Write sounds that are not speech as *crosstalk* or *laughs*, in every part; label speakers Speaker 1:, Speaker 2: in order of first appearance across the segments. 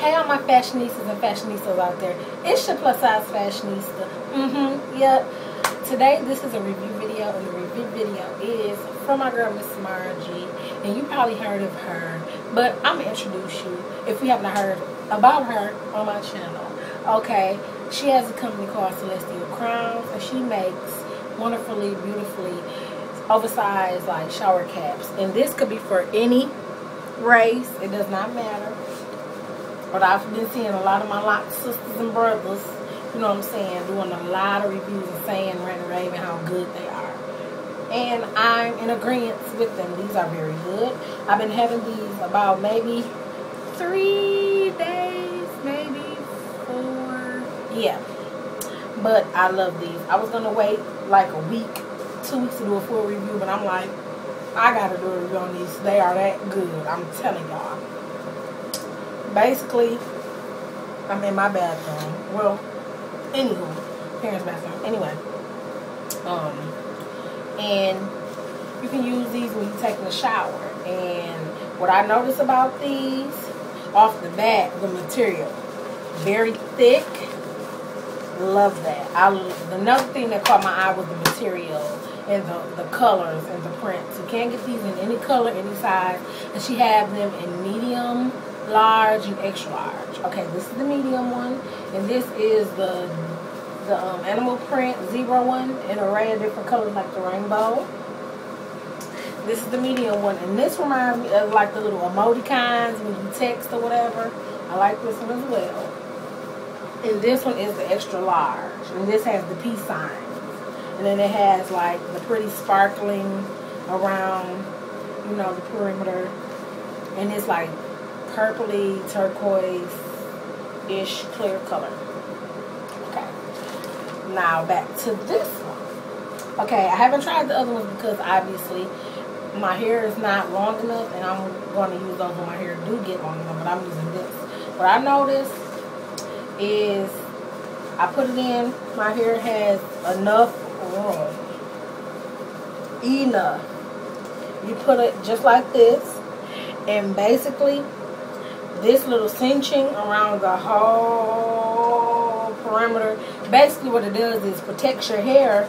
Speaker 1: Hey, all my fashionistas and fashionistas out there. It's your plus size fashionista. Mm-hmm. Yep. Today, this is a review video, and the review video is from my girl, Miss Margie. And you probably heard of her, but I'm going to introduce you, if you haven't heard about her on my channel. Okay, she has a company called Celestial Crowns, and she makes wonderfully, beautifully oversized like shower caps. And this could be for any race. It does not matter. But I've been seeing a lot of my lock sisters and brothers, you know what I'm saying, doing a lot of reviews and saying, ranting, raving how good they are. And I'm in agreement with them. These are very good. I've been having these about maybe three days, maybe four. Yeah. But I love these. I was going to wait like a week, two weeks to do a full review, but I'm like, I got to do a review on these. They are that good. I'm telling y'all basically, I'm in my bathroom. Well, anywho, parents' bathroom. Anyway, um, and you can use these when you're taking a shower. And what I notice about these, off the bat, the material, very thick. Love that. I another thing that caught my eye was the material and the, the colors and the prints. You can't get these in any color, any size. And she had them in medium, large, and extra large. Okay, this is the medium one, and this is the the um, animal print zebra one in a array of different colors like the rainbow. This is the medium one, and this reminds me of like the little emoticons when you text or whatever. I like this one as well. And this one is the extra large, and this has the peace sign. And then it has like the pretty sparkling around, you know, the perimeter. And it's like purpley, turquoise-ish clear color. Okay. Now back to this one. Okay, I haven't tried the other ones because obviously my hair is not long enough and I'm going to use those when my hair do get long enough, but I'm using this. What I noticed is I put it in, my hair has enough room. Enough. You put it just like this and basically this little cinching around the whole perimeter. Basically what it does is protects your hair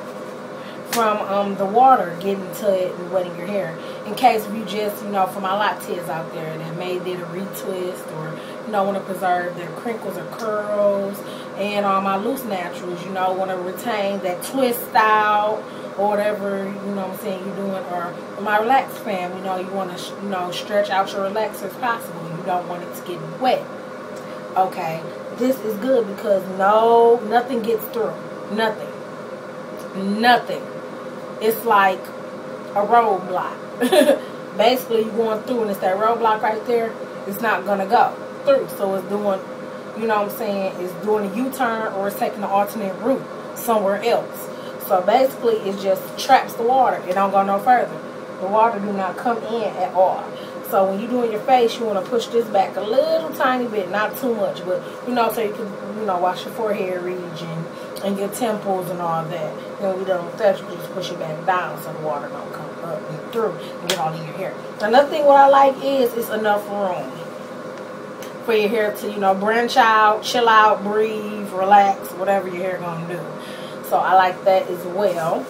Speaker 1: from um, the water getting to it and wetting your hair. In case you just, you know, for my lattes out there that may did a retwist or, you know, want to preserve their crinkles or curls. And on my loose naturals, you know, want to retain that twist style or whatever, you know what I'm saying, you're doing. Or my relaxed fam, you know, you want to, you know, stretch out your relaxer as possible. You don't want it to get wet. Okay, this is good because no, nothing gets through. Nothing. Nothing. It's like a roadblock. *laughs* Basically, you're going through and it's that roadblock right there. It's not going to go through. So it's doing, you know what I'm saying, it's doing a U-turn or it's taking an alternate route somewhere else. So basically, it just traps the water. It don't go no further. The water do not come in at all. So when you're doing your face, you want to push this back a little tiny bit, not too much, but you know, so you can, you know, wash your forehead region and your temples and all that. You know, you done with that, you just push it back down so the water don't come up and through and get all in your hair. Another thing what I like is it's enough room for your hair to, you know, branch out, chill out, breathe, relax, whatever your hair gonna do. So I like that as well.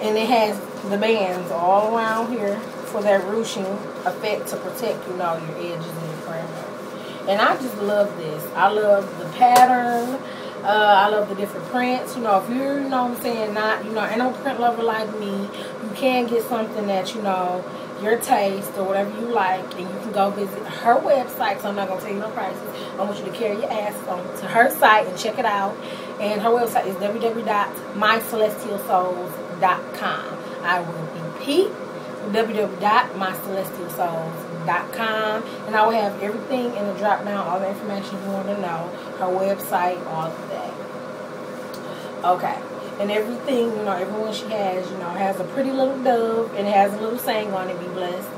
Speaker 1: And it has the bands all around here for that ruching effect to protect, you know, your edges and your perimeter. And I just love this. I love the pattern. Uh, I love the different prints. You know, if you're, you know what I'm saying, not, you know, ain't no print lover like me, you can get something that, you know, your taste or whatever you like, and you can go visit her website. So I'm not gonna tell you no prices. I want you to carry your ass on to her site and check it out. And her website is www.mycelestialsouls.com. I will be repeat www.mycelestialsouls.com and I will have everything in the drop down, all the information you want to know, her website, all of that. Okay and everything, you know, everyone she has, you know, has a pretty little dove and it has a little saying on it, be blessed,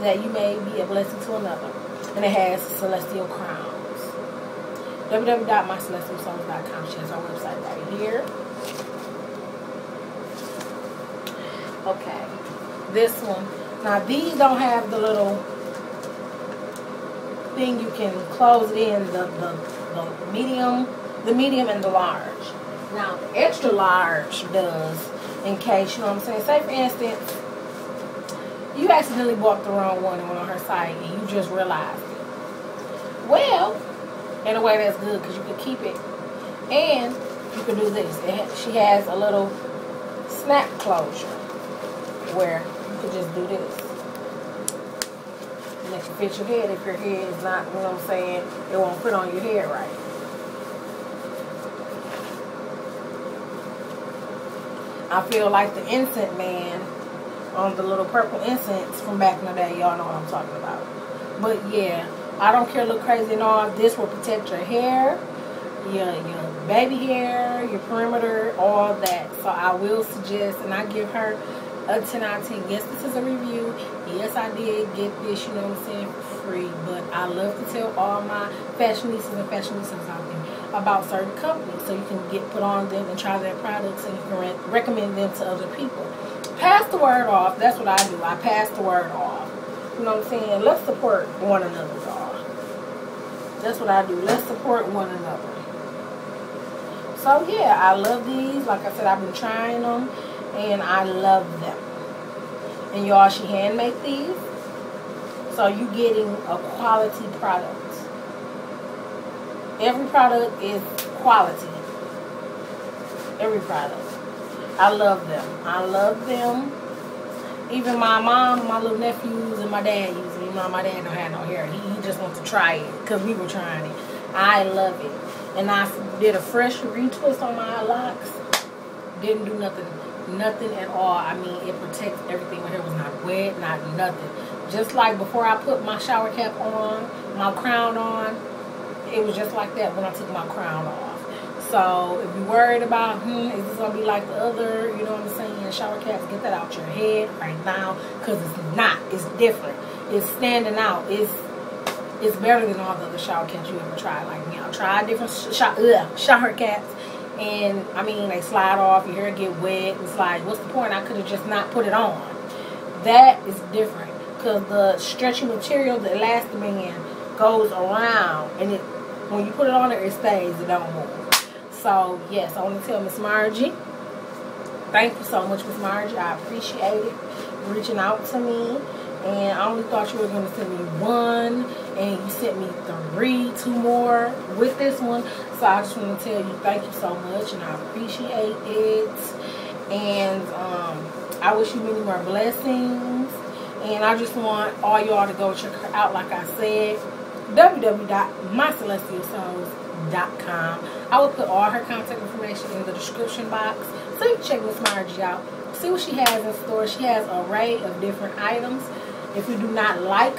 Speaker 1: that you may be a blessing to another. And it has celestial crowns. www.mycelestialsouls.com. She has our website right here. Okay. This one. Now, these don't have the little thing you can close in the, the, the medium, the medium and the large. Now, extra large does, in case, you know what I'm saying? Say, for instance, you accidentally bought the wrong one and went on her site and you just realized it. Well, in a way that's good because you could keep it. And you can do this. She has a little snap closure where you could just do this. And it can fit your head if your head is not, you know what I'm saying, it won't fit on your head right. I feel like the incense man on the little purple incense from back in the day. Y'all know what I'm talking about. But yeah, I don't care look crazy and all. This will protect your hair, your, your baby hair, your perimeter, all that. So I will suggest, and I give her a 10 out of 10. Yes, this is a review. Yes, I did get this, you know what I'm saying, for free. But I love to tell all my fashionistas and fashionistas out there about certain companies so you can get put on them and try their products and you can re recommend them to other people. Pass the word off. That's what I do. I pass the word off. You know what I'm saying? Let's support one another, y'all. That's what I do. Let's support one another. So yeah, I love these. Like I said, I've been trying them and I love them. And y'all, she handmade these. So you getting a quality product. Every product is quality. Every product. I love them. I love them. Even my mom, my little nephews, and my dad use though my dad don't have no hair. He, he just wants to try it because we were trying it. I love it. And I did a fresh retwist on my locks. Didn't do nothing nothing at all. I mean, it protects everything. My hair was not wet, not nothing. Just like before I put my shower cap on, my crown on, it was just like that when I took my crown off. So if you're worried about, hmm, is this going to be like the other, you know what I'm saying, shower caps, get that out your head right now because it's not. It's different. It's standing out. It's it's better than all the other shower caps you ever tried. Like, you know, try different sh ugh, shower caps and I mean they slide off, your hair get wet. It's like, what's the point? I could have just not put it on. That is different because the stretchy material, the elastomeric, goes around, and it when you put it on there, it stays. It don't move. So yes, I want to tell Miss Margie, thank you so much, Miss Margie. I appreciate it reaching out to me. And I only thought you were going to send me one, and you sent me three, two more with this one. So I just want to tell you thank you so much and I appreciate it. And um, I wish you many more blessings. And I just want all y'all to go check her out, like I said, www.mycelestialsouls.com. I will put all her contact information in the description box so you can check Miss Margie out. See what she has in store. She has an array of different items. If you do not like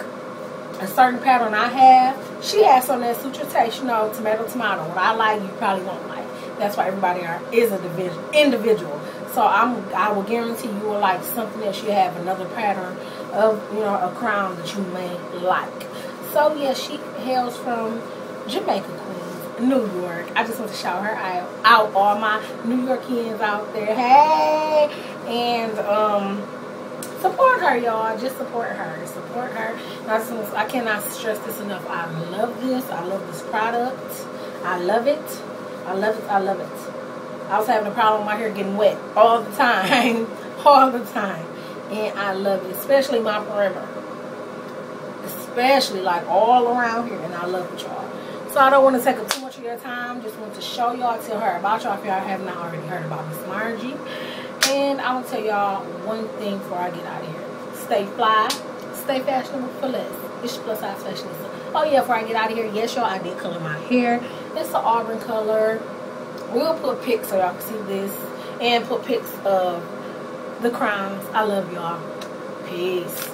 Speaker 1: a certain pattern I have, she has some that suit your taste, you know, tomato, tomato. What I like, you probably won't like. That's why everybody are, is a division, individual. So I'm, I will guarantee you will like something that she have another pattern of, you know, a crown that you may like. So yeah, she hails from Jamaica, Queens, New York. I just want to shout her out, all my New Yorkians out there. Hey, and um support her, y'all. Just support her. Support her. I, I cannot stress this enough. I love this. I love this product. I love it. I love it. I love it. I was having a problem with my hair getting wet all the time. *laughs* all the time. And I love it. Especially my perimeter. Especially like all around here. And I love y'all. So I don't want to take up too much of your time. Just want to show y'all, tell her about y'all if y'all have not already heard about Miss Margie. And going to tell y'all one thing before I get out of here. Stay fly. Stay fashionable for less. It's plus size fashionista. Oh, yeah, before I get out of here, yes, y'all, I did color my hair. It's an auburn color. We'll put pics so y'all can see this. And put pics of the crowns. I love y'all. Peace.